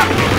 up!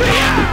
Yeah!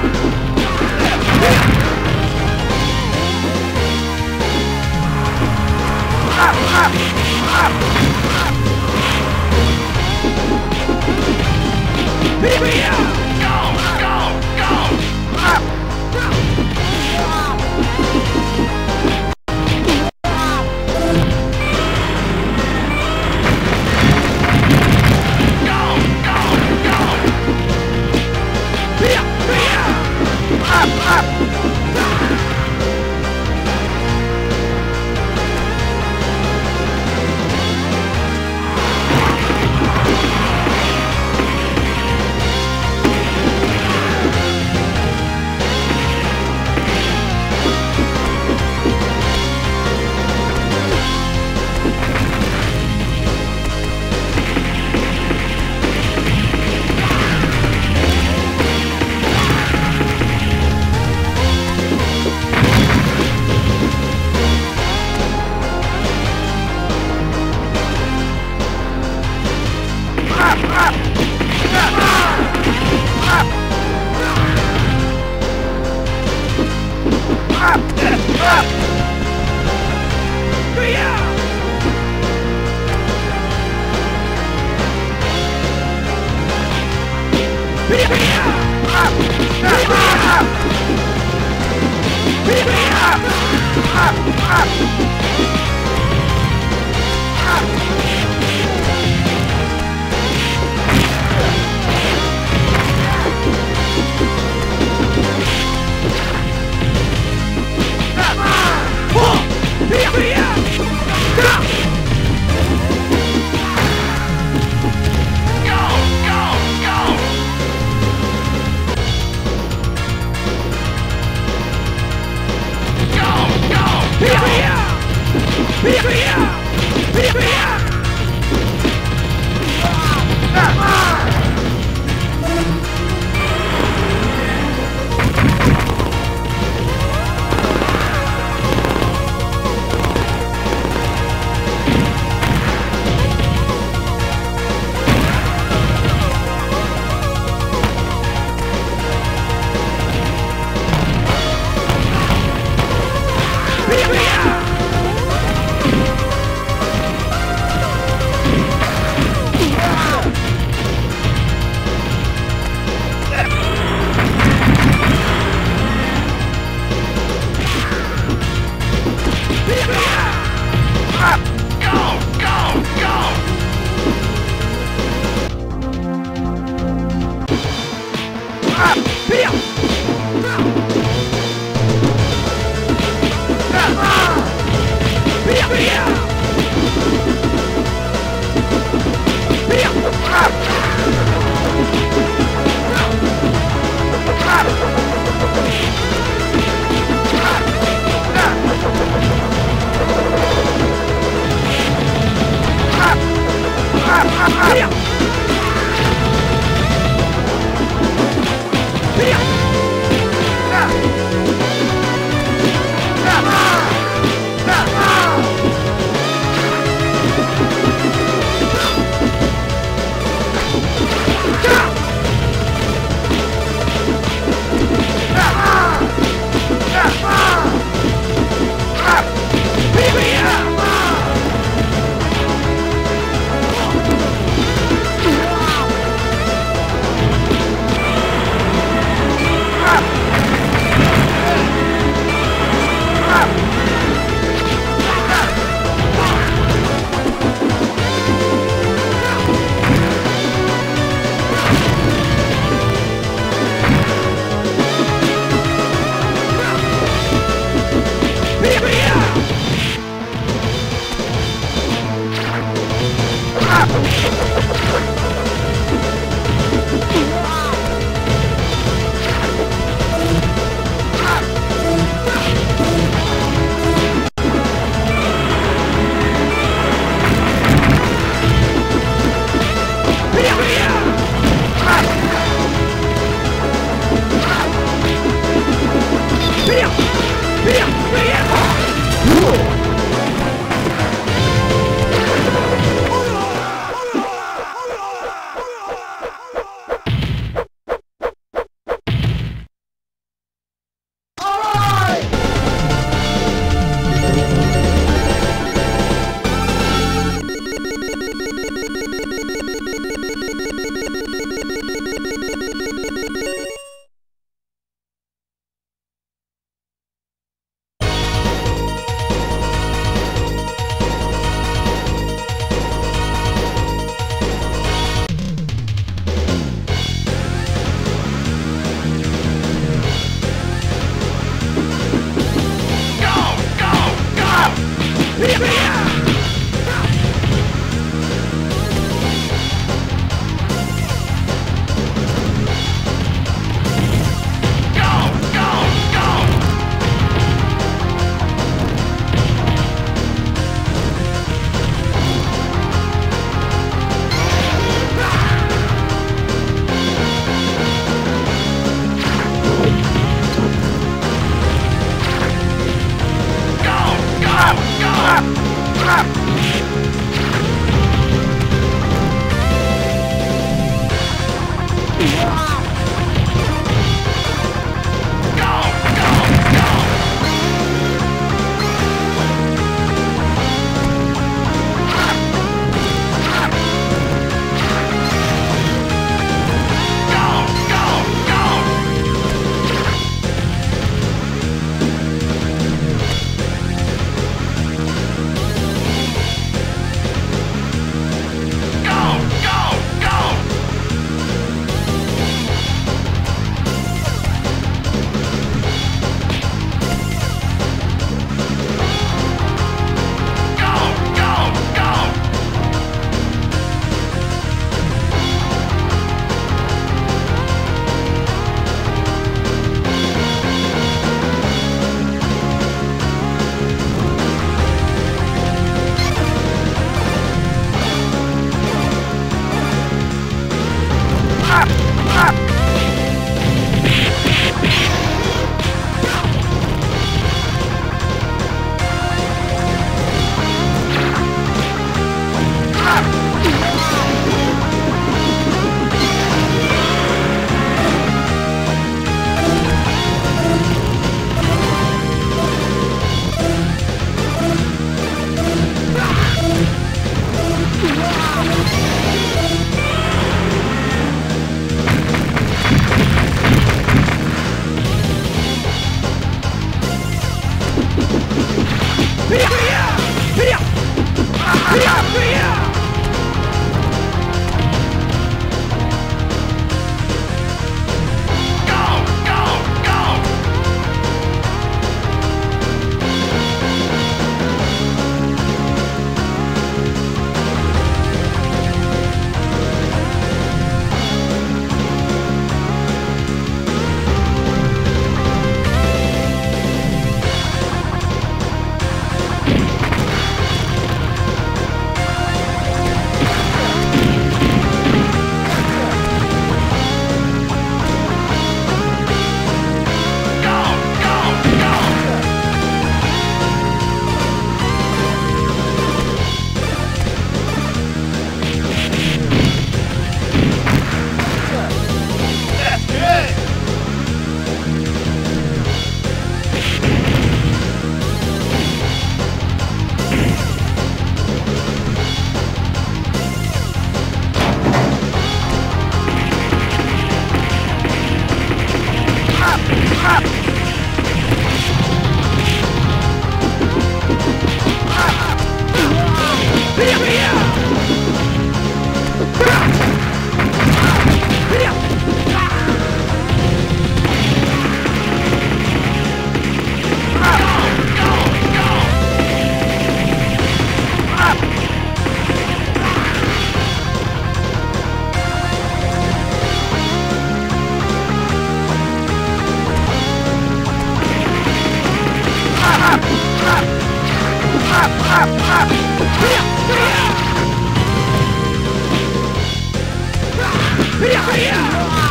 Yeah!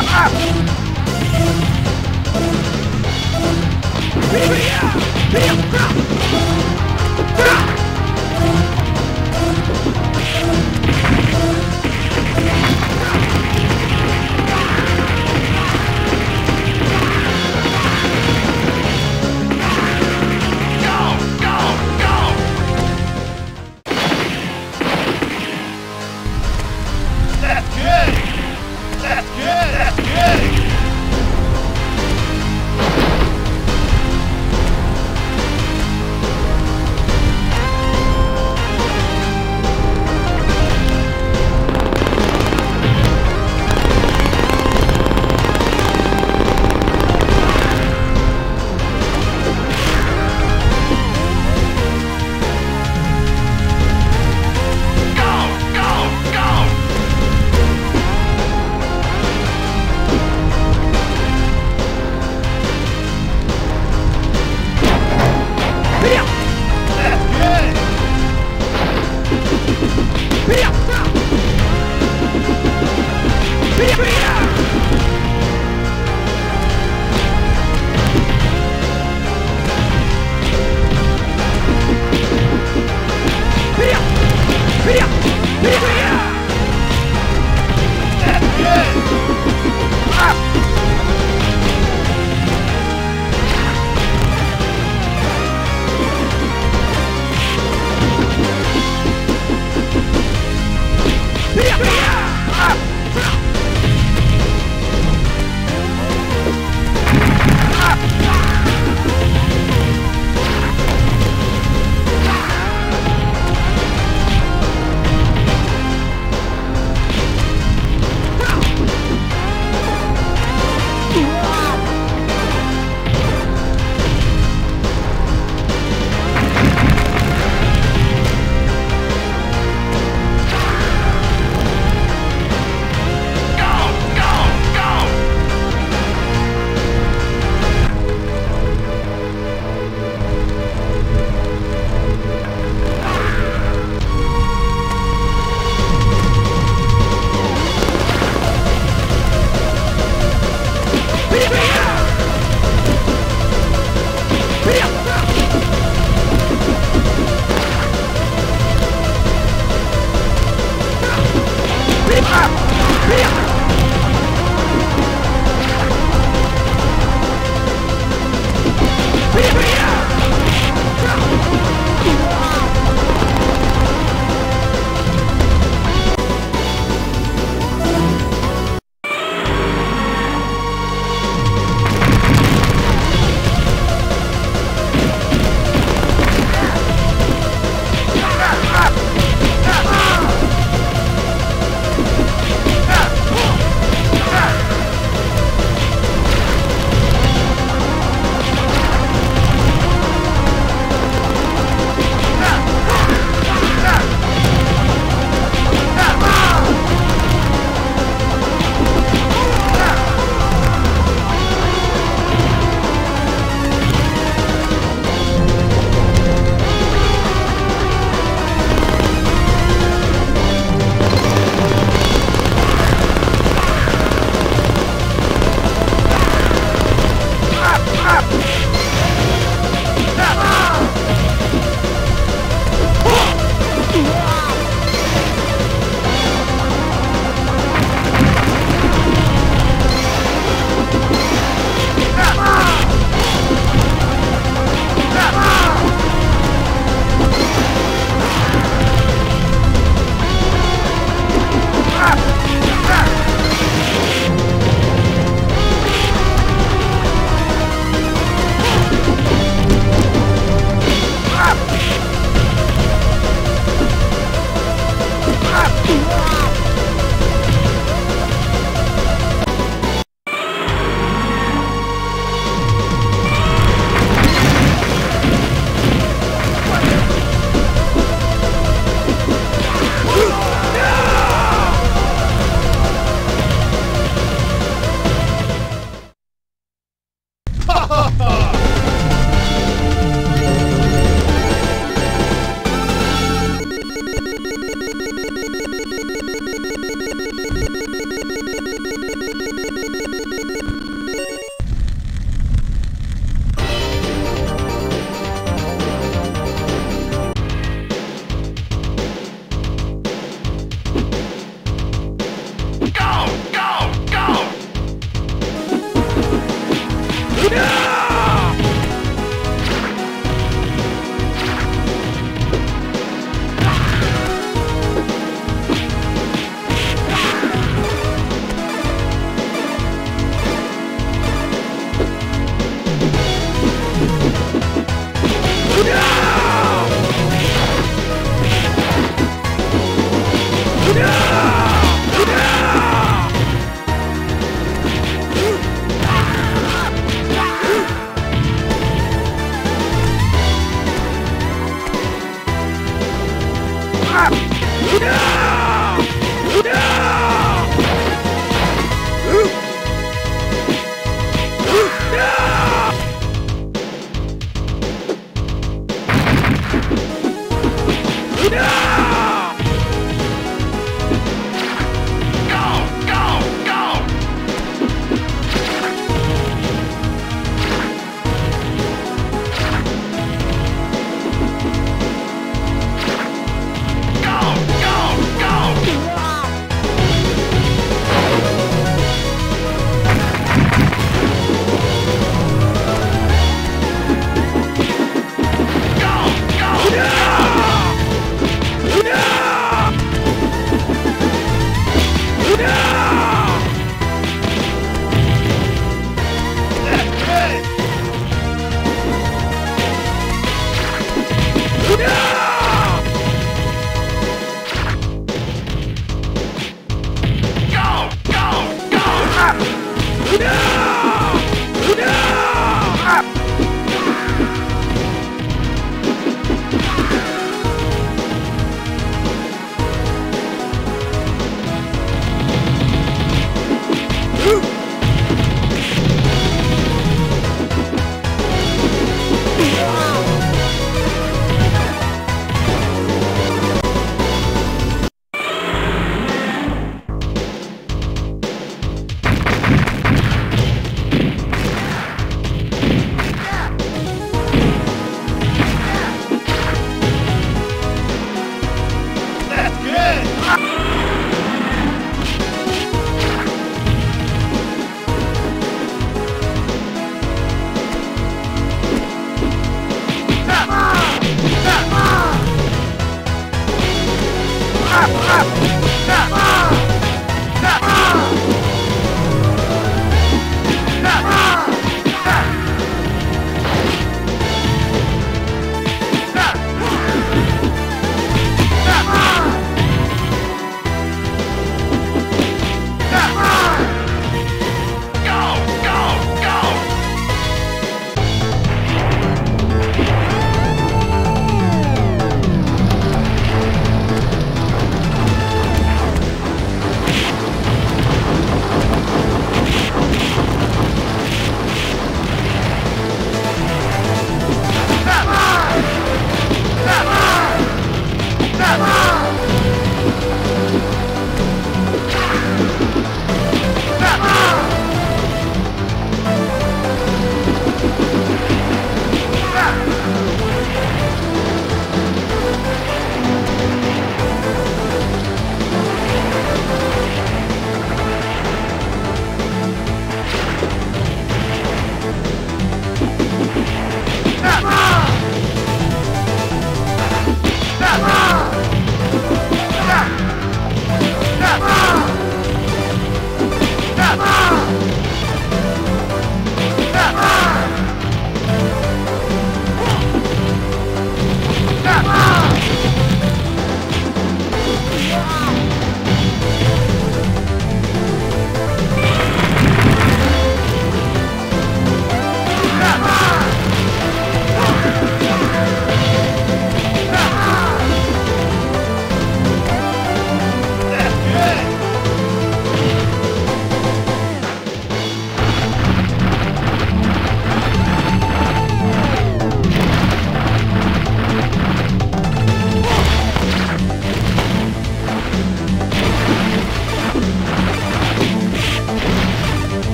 Yeah!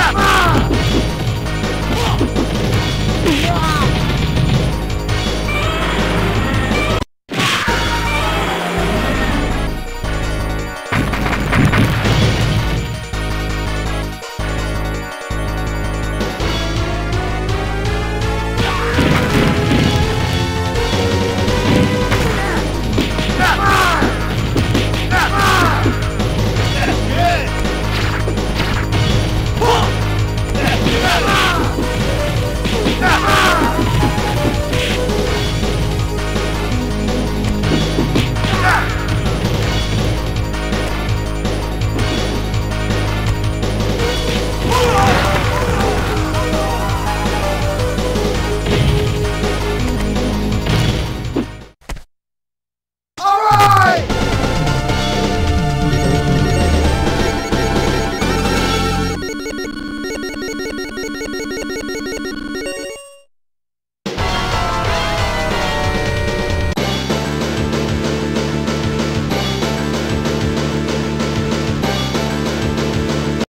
Ah!